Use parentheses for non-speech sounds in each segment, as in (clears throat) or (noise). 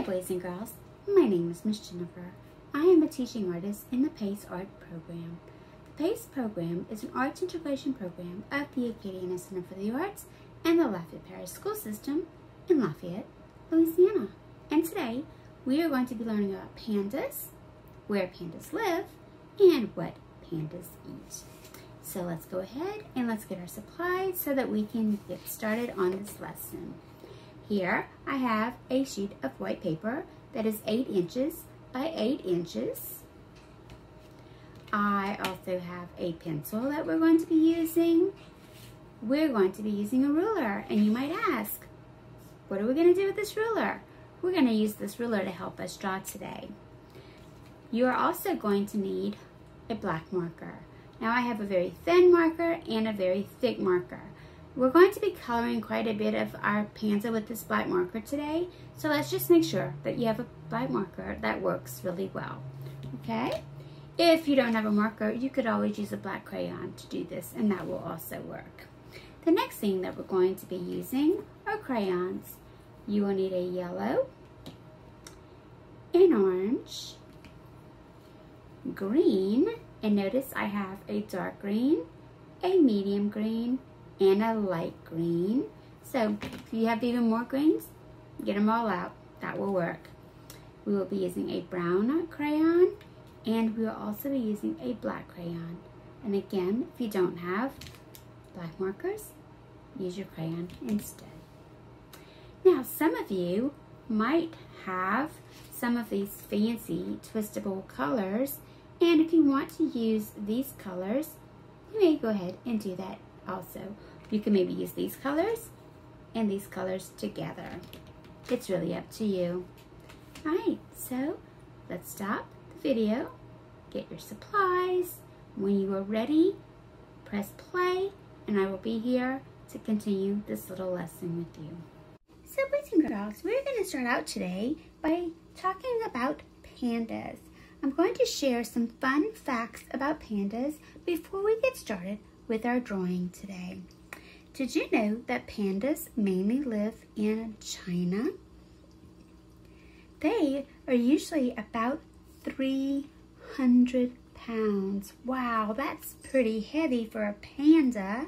Hi boys and girls, my name is Miss Jennifer. I am a teaching artist in the PACE Art Program. The PACE program is an arts integration program of the Acadiana Center for the Arts and the Lafayette Parish School System in Lafayette, Louisiana. And today we are going to be learning about pandas, where pandas live, and what pandas eat. So let's go ahead and let's get our supplies so that we can get started on this lesson. Here I have a sheet of white paper that is 8 inches by 8 inches. I also have a pencil that we're going to be using. We're going to be using a ruler and you might ask, what are we going to do with this ruler? We're going to use this ruler to help us draw today. You are also going to need a black marker. Now I have a very thin marker and a very thick marker. We're going to be coloring quite a bit of our panda with this black marker today, so let's just make sure that you have a black marker that works really well, okay? If you don't have a marker, you could always use a black crayon to do this, and that will also work. The next thing that we're going to be using are crayons. You will need a yellow, an orange, green, and notice I have a dark green, a medium green, and a light green. So if you have even more greens, get them all out. That will work. We will be using a brown crayon and we will also be using a black crayon. And again, if you don't have black markers, use your crayon instead. Now, some of you might have some of these fancy twistable colors and if you want to use these colors, you may go ahead and do that also. You can maybe use these colors and these colors together. It's really up to you. All right, so let's stop the video, get your supplies. When you are ready, press play, and I will be here to continue this little lesson with you. So boys and girls, we're going to start out today by talking about pandas. I'm going to share some fun facts about pandas before we get started with our drawing today. Did you know that pandas mainly live in China? They are usually about 300 pounds. Wow, that's pretty heavy for a panda.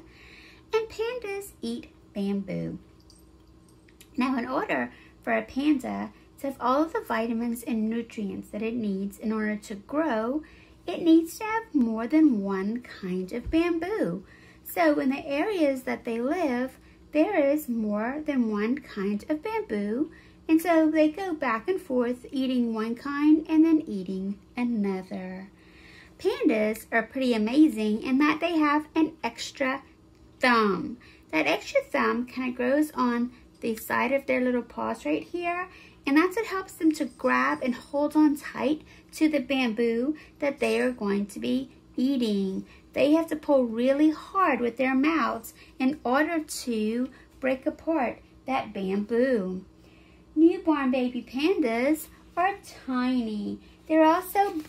And pandas eat bamboo. Now, in order for a panda to have all of the vitamins and nutrients that it needs in order to grow, it needs to have more than one kind of bamboo. So in the areas that they live, there is more than one kind of bamboo. And so they go back and forth eating one kind and then eating another. Pandas are pretty amazing in that they have an extra thumb. That extra thumb kind of grows on the side of their little paws right here and that's what helps them to grab and hold on tight to the bamboo that they are going to be eating. They have to pull really hard with their mouths in order to break apart that bamboo. Newborn baby pandas are tiny. They're also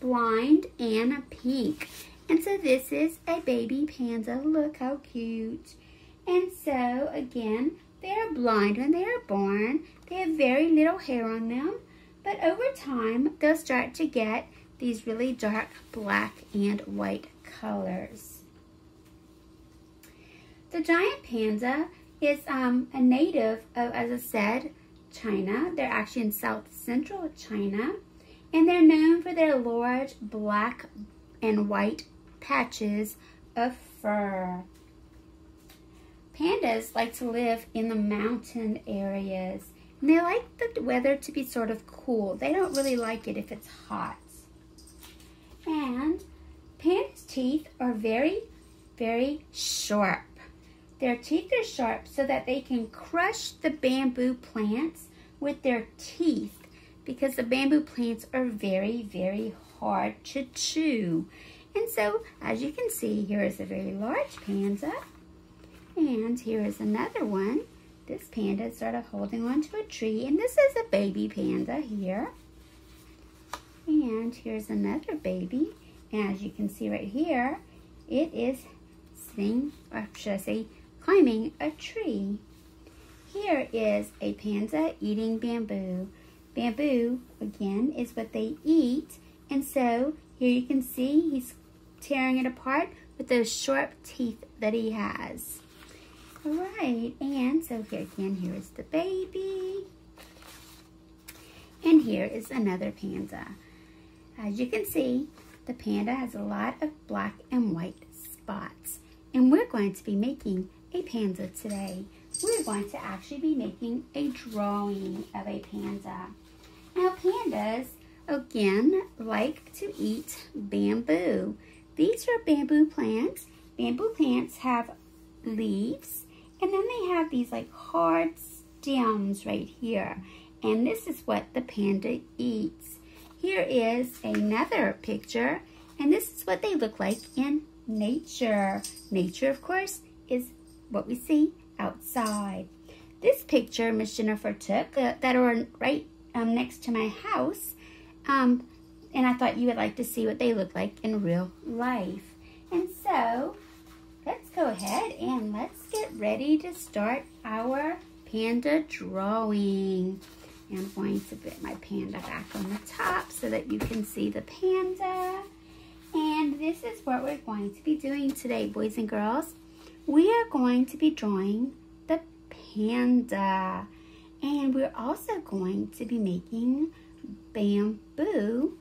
blind and pink. And so this is a baby panda. Look how cute. And so again, they're blind when they are born. They have very little hair on them, but over time, they'll start to get these really dark black and white colors. The giant panda is um, a native of, as I said, China. They're actually in south central China, and they're known for their large black and white patches of fur. Pandas like to live in the mountain areas. And they like the weather to be sort of cool. They don't really like it if it's hot. And pandas' teeth are very, very sharp. Their teeth are sharp so that they can crush the bamboo plants with their teeth because the bamboo plants are very, very hard to chew. And so, as you can see, here is a very large panda and here is another one. This panda is sort of holding onto a tree. And this is a baby panda here. And here's another baby. And as you can see right here, it is sitting, or should I say, climbing a tree. Here is a panda eating bamboo. Bamboo, again, is what they eat. And so here you can see he's tearing it apart with those sharp teeth that he has. All right, and so here again, here is the baby. And here is another panda. As you can see, the panda has a lot of black and white spots. And we're going to be making a panda today. We're going to actually be making a drawing of a panda. Now pandas, again, like to eat bamboo. These are bamboo plants. Bamboo plants have leaves and then they have these like hard stems right here. And this is what the panda eats. Here is another picture and this is what they look like in nature. Nature, of course, is what we see outside. This picture Miss Jennifer took uh, that are right um, next to my house. Um, and I thought you would like to see what they look like in real life. And so, let's go ahead and let's get ready to start our panda drawing. I'm going to put my panda back on the top so that you can see the panda. And this is what we're going to be doing today, boys and girls. We are going to be drawing the panda. And we're also going to be making bamboo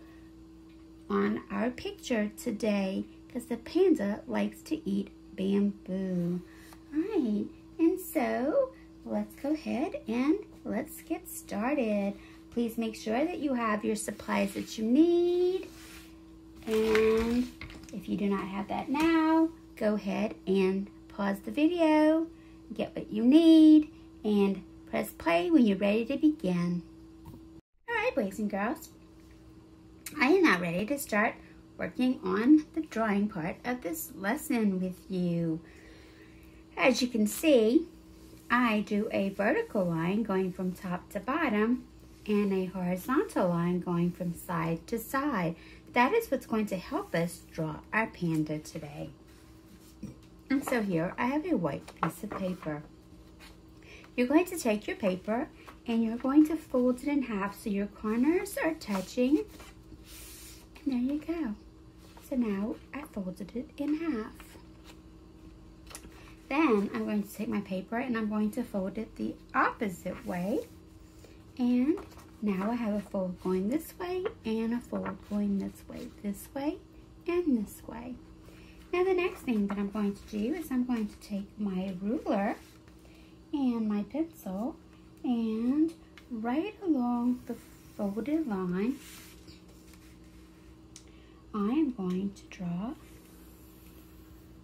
on our picture today because the panda likes to eat bamboo. All right, and so let's go ahead and let's get started. Please make sure that you have your supplies that you need. And if you do not have that now, go ahead and pause the video, get what you need, and press play when you're ready to begin. All right, boys and girls, I am now ready to start working on the drawing part of this lesson with you. As you can see, I do a vertical line going from top to bottom and a horizontal line going from side to side. That is what's going to help us draw our panda today. And so here I have a white piece of paper. You're going to take your paper and you're going to fold it in half so your corners are touching. And there you go. So now I folded it in half. Then I'm going to take my paper and I'm going to fold it the opposite way. And now I have a fold going this way and a fold going this way, this way, and this way. Now the next thing that I'm going to do is I'm going to take my ruler and my pencil and right along the folded line, I am going to draw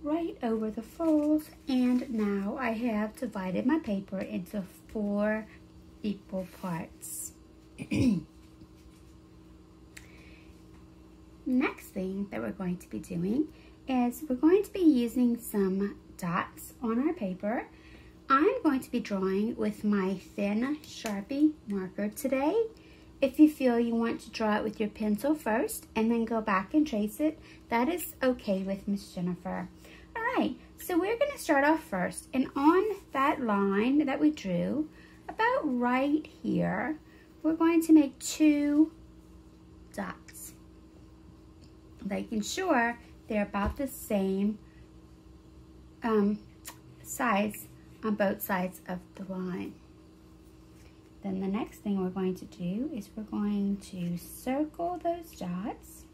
right over the folds and now I have divided my paper into four equal parts. (clears throat) Next thing that we're going to be doing is we're going to be using some dots on our paper. I'm going to be drawing with my thin Sharpie marker today. If you feel you want to draw it with your pencil first and then go back and trace it, that is okay with Miss Jennifer. So we're going to start off first. And on that line that we drew, about right here, we're going to make two dots. Making sure they're about the same um, size on both sides of the line. Then the next thing we're going to do is we're going to circle those dots.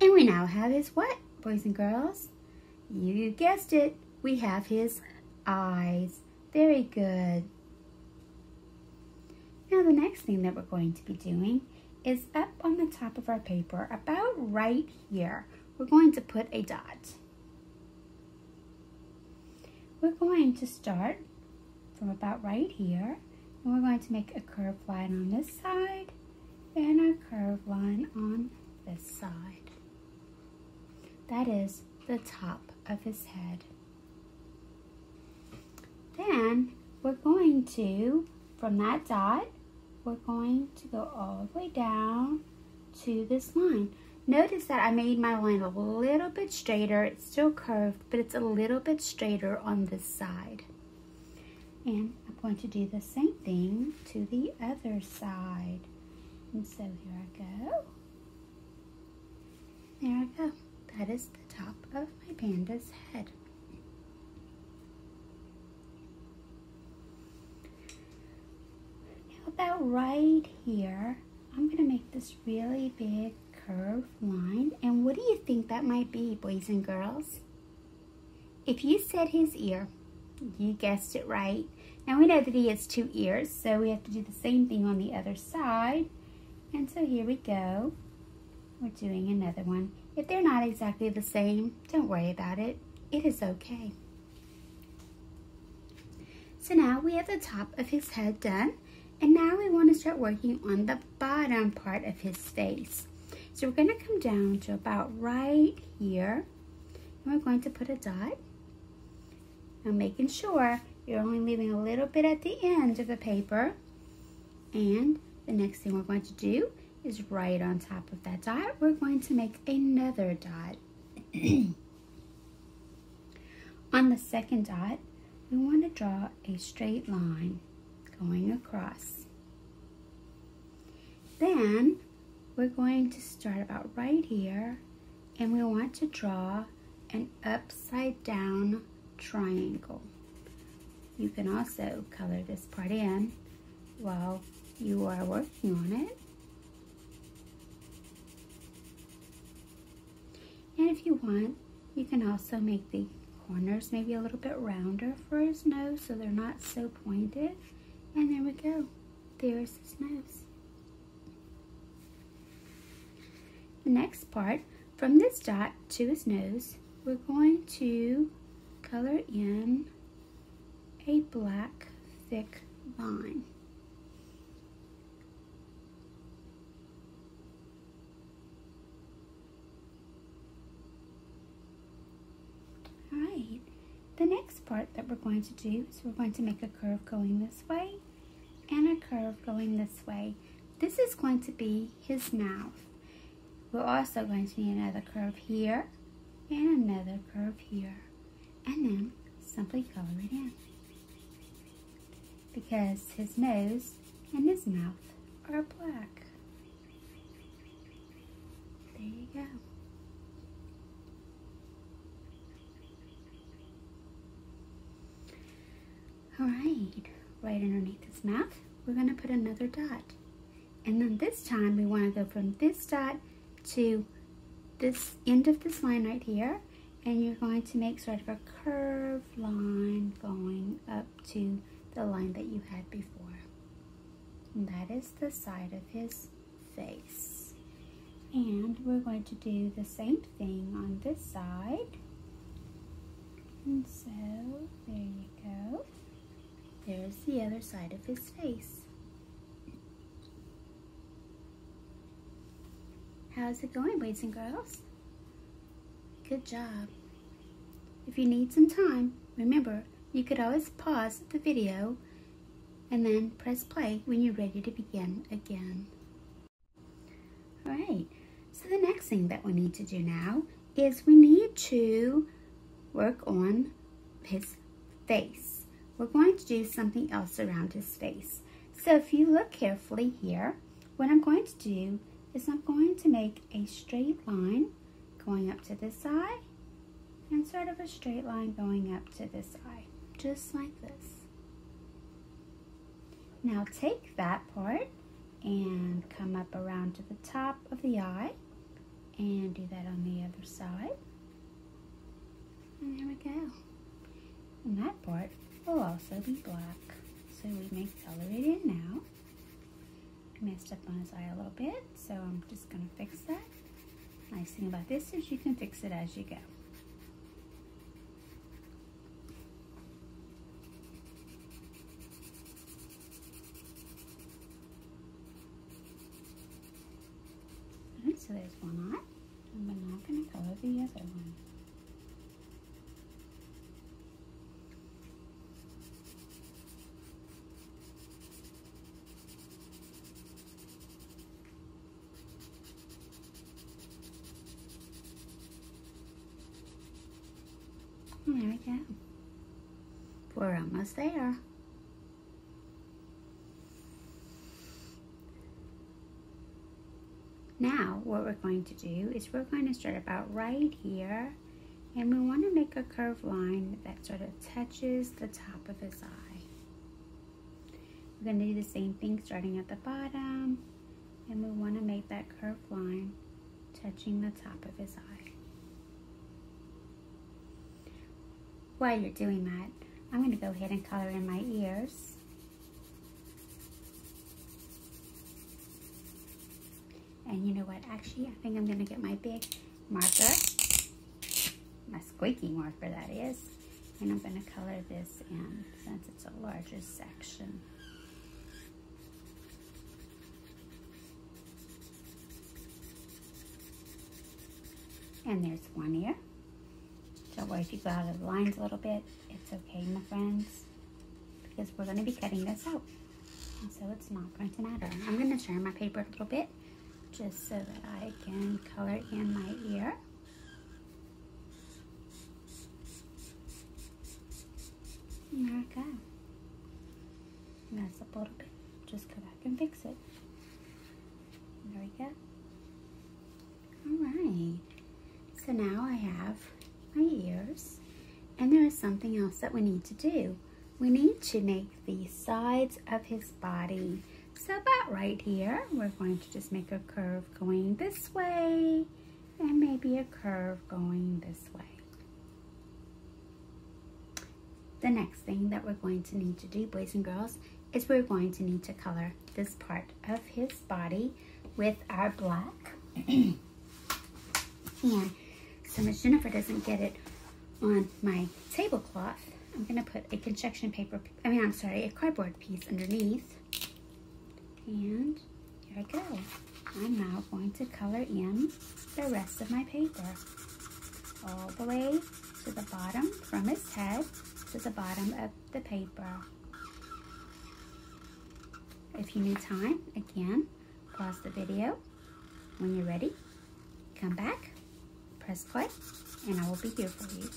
And we now have his what, boys and girls? You guessed it, we have his eyes. Very good. Now the next thing that we're going to be doing is up on the top of our paper, about right here, we're going to put a dot. We're going to start from about right here, and we're going to make a curved line on this side and a curved line on this side. That is the top of his head. Then we're going to, from that dot, we're going to go all the way down to this line. Notice that I made my line a little bit straighter. It's still curved, but it's a little bit straighter on this side. And I'm going to do the same thing to the other side. And so here I go. There I go. That is the top of my panda's head. Now about right here, I'm to make this really big curved line. And what do you think that might be, boys and girls? If you said his ear, you guessed it right. Now we know that he has two ears, so we have to do the same thing on the other side. And so here we go. We're doing another one. If they're not exactly the same, don't worry about it. It is okay. So now we have the top of his head done. And now we want to start working on the bottom part of his face. So we're going to come down to about right here. And we're going to put a dot. Now making sure you're only leaving a little bit at the end of the paper. And the next thing we're going to do is right on top of that dot, we're going to make another dot. (clears throat) on the second dot, we want to draw a straight line going across. Then we're going to start about right here and we want to draw an upside down triangle. You can also color this part in while you are working on it. And if you want, you can also make the corners maybe a little bit rounder for his nose so they're not so pointed. And there we go. There's his nose. The next part, from this dot to his nose, we're going to color in a black thick line. Alright, the next part that we're going to do is we're going to make a curve going this way and a curve going this way. This is going to be his mouth. We're also going to need another curve here and another curve here. And then simply color it in. Because his nose and his mouth are black. There you go. Alright, right underneath his mouth, we're going to put another dot. And then this time we want to go from this dot to this end of this line right here and you're going to make sort of a curved line going up to the line that you had before. And that is the side of his face. And we're going to do the same thing on this side. And so, there you go. There's the other side of his face. How's it going, boys and girls? Good job. If you need some time, remember, you could always pause the video and then press play when you're ready to begin again. Alright, so the next thing that we need to do now is we need to work on his face. We're going to do something else around his face. So if you look carefully here, what I'm going to do is I'm going to make a straight line going up to this eye and sort of a straight line going up to this eye, just like this. Now take that part and come up around to the top of the eye and do that on the other side. And there we go. And that part will also be black. So we may color it in now messed up on his eye a little bit, so I'm just to fix that. Nice thing about this is you can fix it as you go. so there's one eye, and we're now going to color the other one. There we go. We're almost there. Now, what we're going to do is we're going to start about right here, and we want to make a curved line that sort of touches the top of his eye. We're going to do the same thing starting at the bottom, and we want to make that curved line touching the top of his eye. While you're doing that, I'm going to go ahead and color in my ears. And you know what? Actually, I think I'm going to get my big marker, my squeaky marker that is, and I'm going to color this in since it's a larger section. And there's one ear. So if you go out of the lines a little bit, it's okay, my friends, because we're going to be cutting this out. And so it's not going to matter. I'm going to turn my paper a little bit just so that I can color in my ear. There we go. Mess up a little bit. Just go back and fix it. There we go. Alright. So now I have ears. And there is something else that we need to do. We need to make the sides of his body so about right here, we're going to just make a curve going this way and maybe a curve going this way. The next thing that we're going to need to do, boys and girls, is we're going to need to color this part of his body with our black. (clears throat) and Miss Jennifer doesn't get it on my tablecloth, I'm going to put a construction paper, I mean, I'm sorry, a cardboard piece underneath and here I go. I'm now going to color in the rest of my paper. All the way to the bottom from his head to the bottom of the paper. If you need time, again, pause the video. When you're ready, come back, press play, and I will be here for you.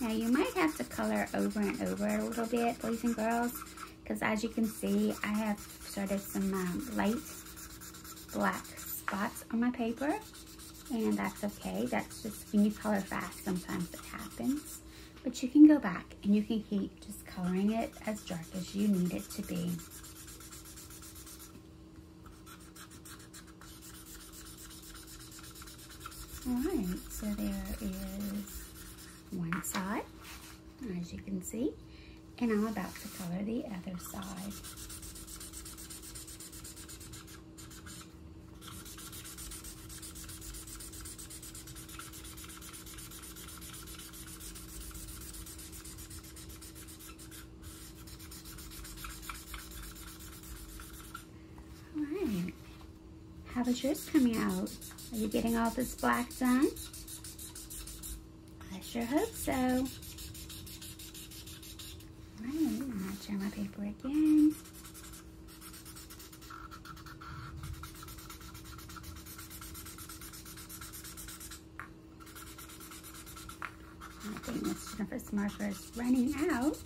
Now you might have to color over and over a little bit, boys and girls, because as you can see, I have started some um, light black spots on my paper, and that's okay. That's just when you color fast, sometimes it happens. But you can go back and you can keep just coloring it as dark as you need it to be. Alright, so there is one side, as you can see, and I'm about to color the other side. Alright, how is yours coming out? Are you getting all this black done? I sure hope so. I'm gonna turn my paper again. I think Miss Jennifer's marker is running out,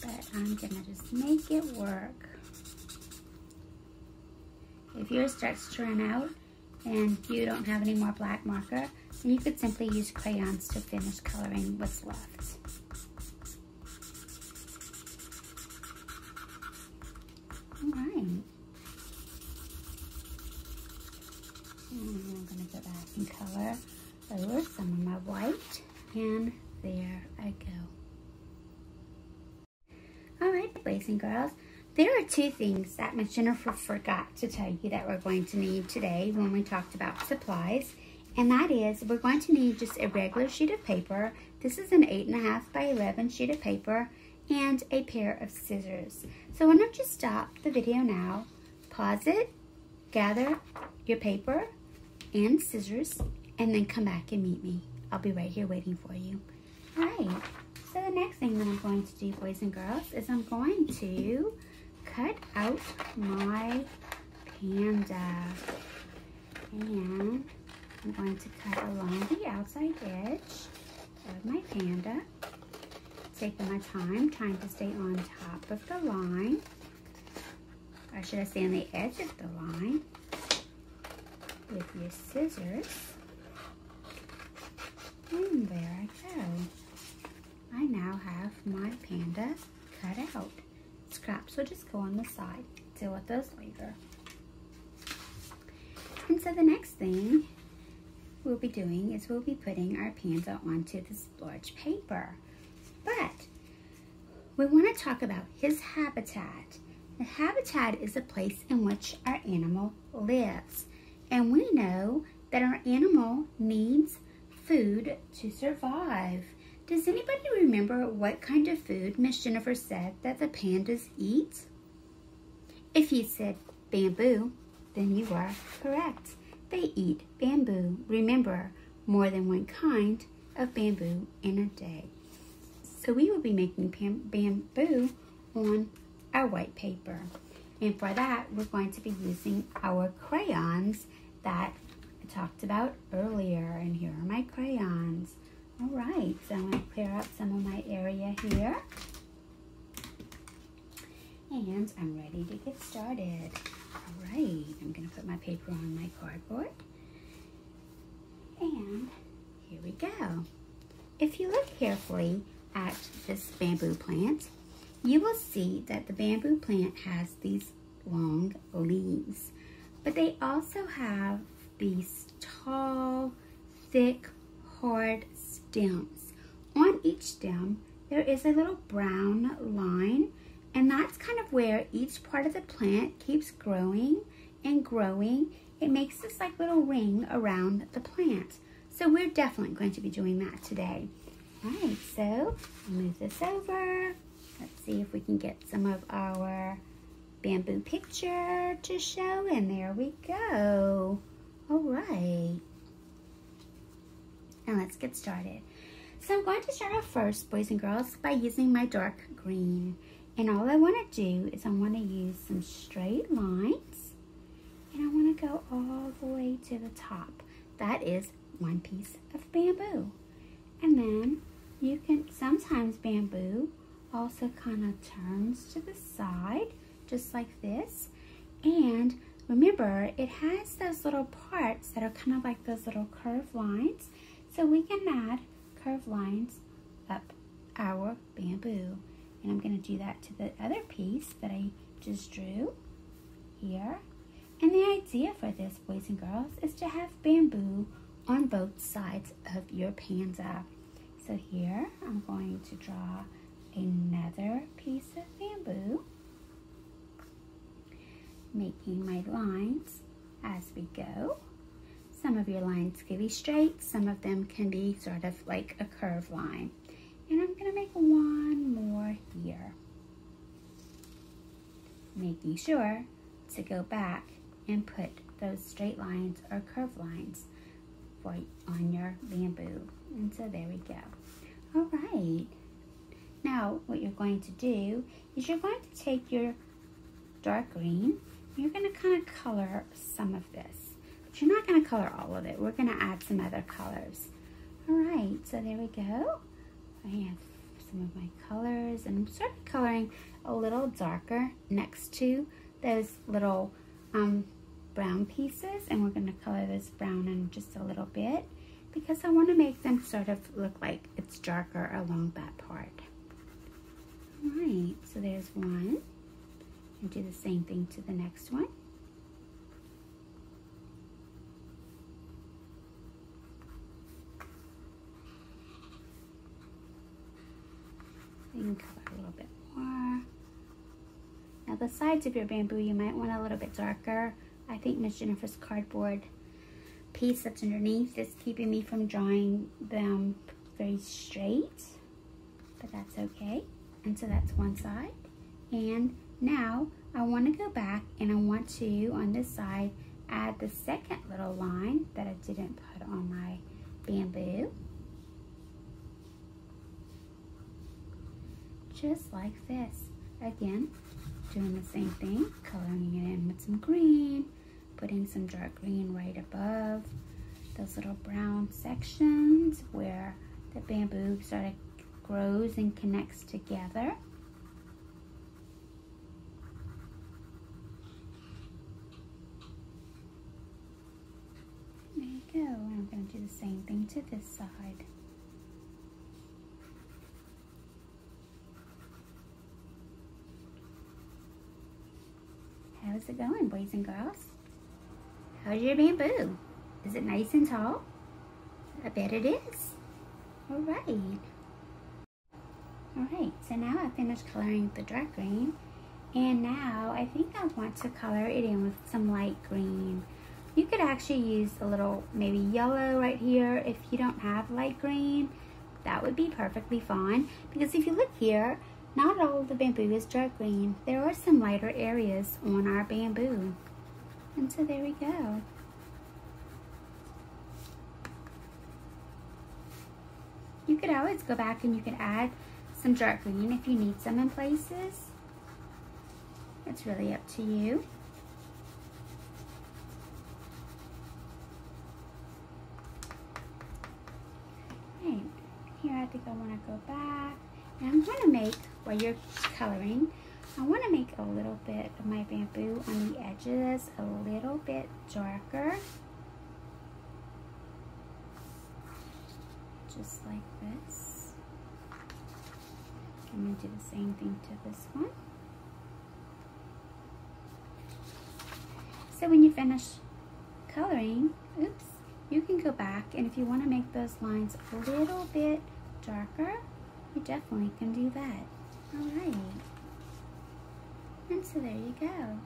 but I'm gonna just make it work. If yours starts to run out and you don't have any more black marker, and you could simply use crayons to finish coloring what's left. Alright. I'm going to go back and color over some of my white. And there I go. Alright, boys and girls. There are two things that Miss Jennifer forgot to tell you that we're going to need today when we talked about supplies and that is we're going to need just a regular sheet of paper. This is an 8.5 by 11 sheet of paper and a pair of scissors. So why don't you stop the video now, pause it, gather your paper and scissors, and then come back and meet me. I'll be right here waiting for you. All right, so the next thing that I'm going to do, boys and girls, is I'm going to cut out my panda. And I'm going to cut along the outside edge of my panda taking my time, trying to stay on top of the line. Or should I stay on the edge of the line with your scissors. And there I go. I now have my panda cut out. Scraps will just go on the side. Deal with those later. And so the next thing we'll be doing is we'll be putting our panda onto this large paper. But we want to talk about his habitat. The habitat is a place in which our animal lives. And we know that our animal needs food to survive. Does anybody remember what kind of food Miss Jennifer said that the pandas eat? If you said bamboo, then you are correct. They eat bamboo. Remember, more than one kind of bamboo in a day. So we will be making bamboo on our white paper. And for that, we're going to be using our crayons that I talked about earlier. And here are my crayons. All right, so I'm going to clear up some of my area here. And I'm ready to get started. All right, I'm going to put my paper on my cardboard. And here we go. If you look carefully at this bamboo plant, you will see that the bamboo plant has these long leaves, but they also have these tall, thick, hard stems. On each stem, there is a little brown line, and that's kind of where each part of the plant keeps growing and growing. It makes this like little ring around the plant. So we're definitely going to be doing that today. All right, so move this over. Let's see if we can get some of our bamboo picture to show, and there we go. All right. And let's get started. So I'm going to start off first, boys and girls, by using my dark green. And all I want to do is I want to use some straight lines. And I want to go all the way to the top. That is one piece of bamboo. And then you can, sometimes bamboo also kind of turns to the side, just like this. And remember, it has those little parts that are kind of like those little curved lines. So we can add curved lines up our bamboo. And I'm going to do that to the other piece that I just drew here. And the idea for this, boys and girls, is to have bamboo on both sides of your panda. So here, I'm going to draw another piece of bamboo, making my lines as we go. Some of your lines can be straight, some of them can be sort of like a curved line. And I'm gonna make one more here. Making sure to go back and put those straight lines or curved lines for on your bamboo. And so there we go. All right. Now, what you're going to do is you're going to take your dark green, you're going to kind of color some of this. You're not going to color all of it. We're going to add some other colors. All right, so there we go. I have some of my colors, and I'm sort of coloring a little darker next to those little um, brown pieces, and we're to color this brown in just a little bit because I want to make them sort of look like it's darker along that part. Alright, so there's one. And do the same thing to the next one. A little bit more. Now the sides of your bamboo you might want a little bit darker. I think Miss Jennifer's cardboard piece that's underneath is keeping me from drawing them very straight, but that's okay. And so that's one side. And now I want to go back and I want to, on this side, add the second little line that I didn't put on my bamboo. Just like this. Again, doing the same thing, coloring it in with some green, putting some dark green right above those little brown sections where the bamboo sort of grows and connects together. There you go. I'm going to do the same thing to this side. How's it going, boys and girls? How's your bamboo? Is it nice and tall? I bet it is. All right. All right, so now I finished coloring the dark green. And now I think I want to color it in with some light green. You could actually use a little maybe yellow right here if you don't have light green. That would be perfectly fine because if you look here, not all the bamboo is dark green. There are some lighter areas on our bamboo. And so there we go. You could always go back and you could add some dark green if you need some in places. It's really up to you. Right, here I think I want to go back. And I'm going to make, while you're coloring, I want to make a little bit of my bamboo on the edges a little bit darker. Just like this. I'm going to do the same thing to this one. So when you finish coloring, oops, you can go back and if you want to make those lines a little bit darker, you definitely can do that. Alright. And so there you go.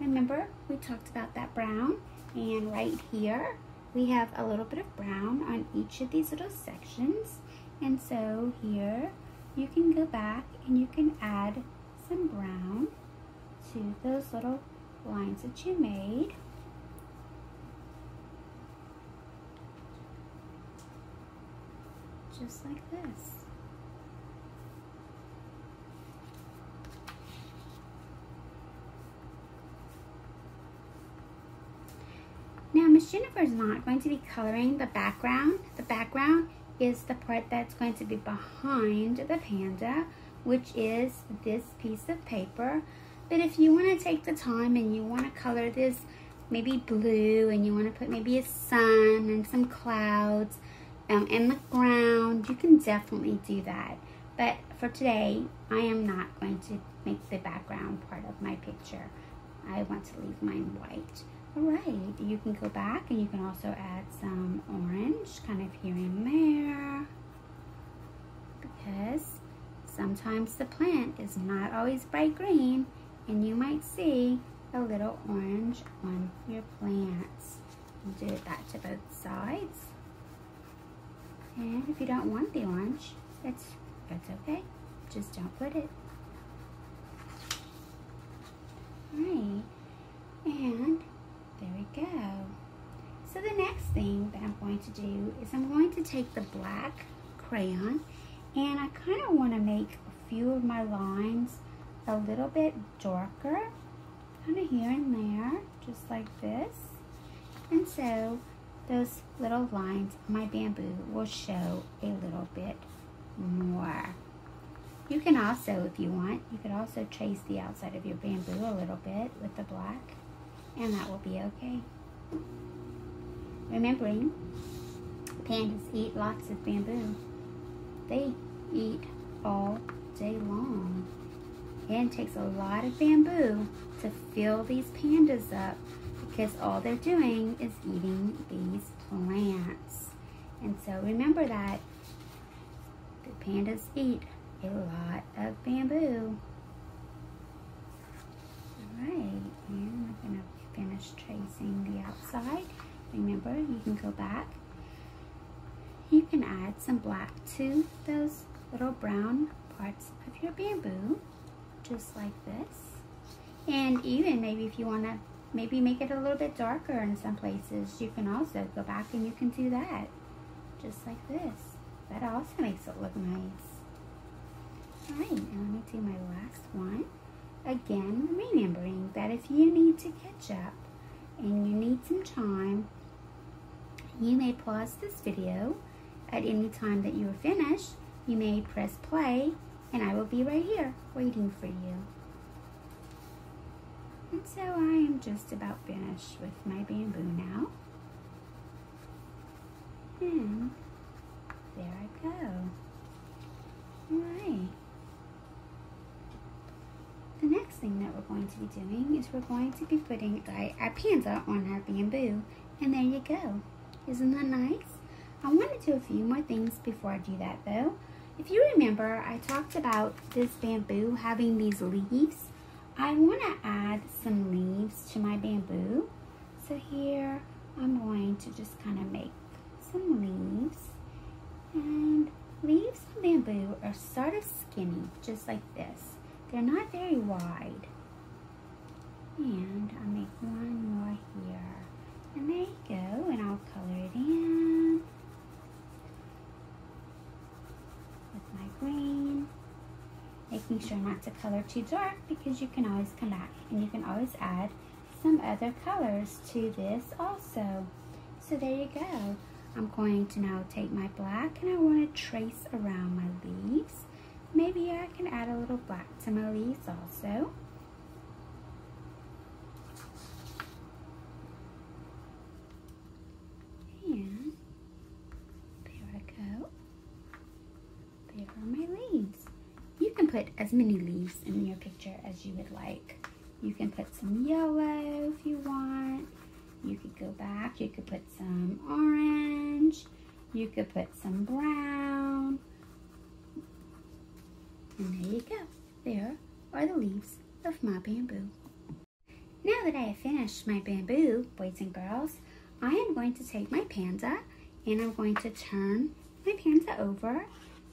Remember, we talked about that brown and right here we have a little bit of brown on each of these little sections. And so here you can go back and you can add some brown to those little lines that you made. Just like this. Jennifer is not going to be coloring the background. The background is the part that's going to be behind the panda, which is this piece of paper. But if you want to take the time and you want to color this maybe blue and you want to put maybe a sun and some clouds um, and the ground, you can definitely do that. But for today, I am not going to make the background part of my picture. I want to leave mine white. All right, you can go back and you can also add some orange kind of here and there because sometimes the plant is not always bright green and you might see a little orange on your plants. Do that to both sides. And if you don't want the orange, that's, that's okay. Just don't put it. Alright, and there we go. So the next thing that I'm going to do is I'm going to take the black crayon and I kind of want to make a few of my lines a little bit darker, kind of here and there, just like this. And so those little lines my bamboo will show a little bit more. You can also, if you want, you could also trace the outside of your bamboo a little bit with the black, and that will be okay. Remembering, pandas eat lots of bamboo. They eat all day long. And it takes a lot of bamboo to fill these pandas up because all they're doing is eating these plants. And so remember that the pandas eat a lot of bamboo. Going to finish tracing the outside. Remember, you can go back. You can add some black to those little brown parts of your bamboo just like this. And even maybe if you want to maybe make it a little bit darker in some places, you can also go back and you can do that. Just like this. That also makes it look nice. Alright, now let me do my last one. Again, remembering that if you need to catch up and you need some time, you may pause this video at any time that you are finished you may press play and I will be right here waiting for you. And so I am just about finished with my bamboo now. And there I go. Alright. The next thing that we're going to be doing is we're going to be putting a panda on our bamboo. And there you go. Isn't that nice? I want to do a few more things before I do that though. If you remember, I talked about this bamboo having these leaves. I want to add some leaves to my bamboo. So here, I'm going to just kind of make some leaves. And leaves on bamboo are sort of skinny, just like this. They're not very wide. And I'll make one more here. And there you go, and I'll color it in with my green. Making sure not to color too dark because you can always come back and you can always add some other colors to this also. So there you go. I'm going to now take my black and I want to trace around my leaves. Maybe I can add a little black to my leaves also. And there I go. There are my leaves. You can put as many leaves in your picture as you would like. You can put some yellow if you want. You could go back, you could put some orange, you could put some brown. And there you go. There are the leaves of my bamboo. Now that I have finished my bamboo, boys and girls, I am going to take my panda and I'm going to turn my panda over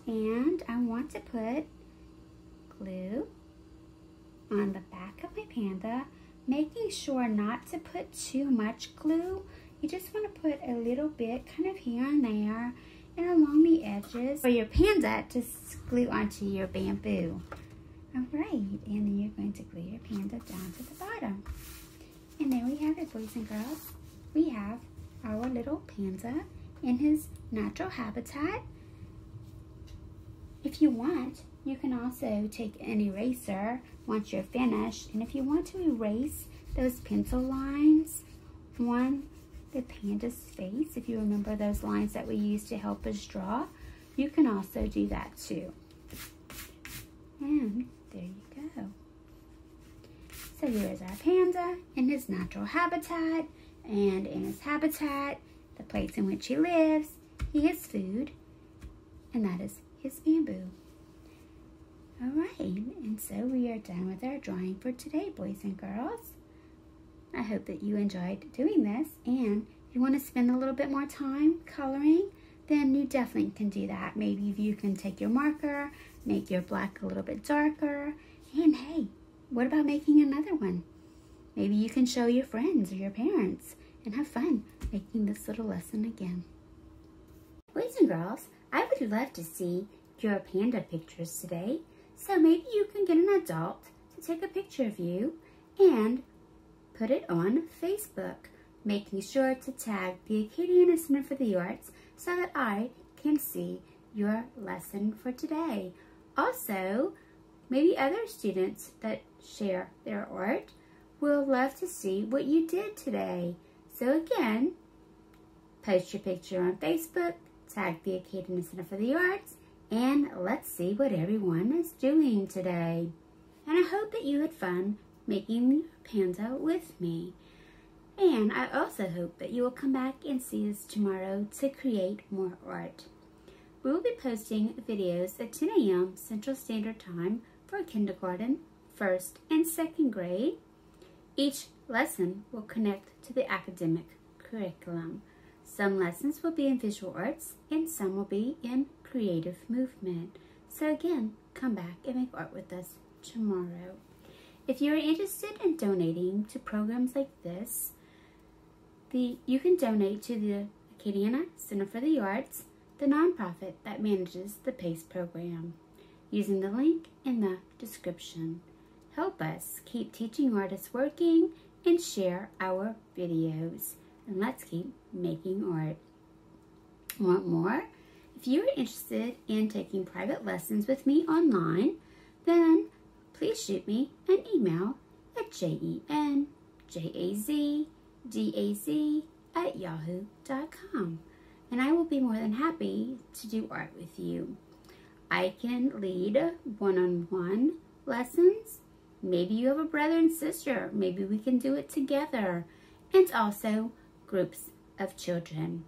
and I want to put glue on the back of my panda making sure not to put too much glue. You just want to put a little bit kind of here and there and along the edges for your panda to glue onto your bamboo. Alright, and then you're going to glue your panda down to the bottom. And there we have it, boys and girls. We have our little panda in his natural habitat. If you want, you can also take an eraser once you're finished. And if you want to erase those pencil lines on the panda's face, if you remember those lines that we used to help us draw, you can also do that too. And there you go. So here is our panda in his natural habitat. And in his habitat, the place in which he lives, he has food. And that is his bamboo. Alright, and so we are done with our drawing for today, boys and girls. I hope that you enjoyed doing this, and if you want to spend a little bit more time coloring, then you definitely can do that. Maybe you can take your marker, make your black a little bit darker, and hey, what about making another one? Maybe you can show your friends or your parents and have fun making this little lesson again. Boys and girls, I would love to see your panda pictures today. So maybe you can get an adult to take a picture of you and put it on Facebook, making sure to tag the Acadiana Center for the Arts so that I can see your lesson for today. Also, maybe other students that share their art will love to see what you did today. So again, post your picture on Facebook, tag the Acadiana Center for the Arts, and let's see what everyone is doing today. And I hope that you had fun making panda with me. And I also hope that you will come back and see us tomorrow to create more art. We will be posting videos at 10 a.m. Central Standard Time for kindergarten, first, and second grade. Each lesson will connect to the academic curriculum. Some lessons will be in visual arts and some will be in creative movement. So again, come back and make art with us tomorrow. If you are interested in donating to programs like this, the you can donate to the Acadiana Center for the Arts, the nonprofit that manages the PACE program, using the link in the description. Help us keep teaching artists working and share our videos. And let's keep making art. Want more? If you are interested in taking private lessons with me online, then please shoot me an email at jenjazdac at yahoo.com and I will be more than happy to do art with you. I can lead one-on-one lessons. Maybe you have a brother and sister. Maybe we can do it together. And also groups of children.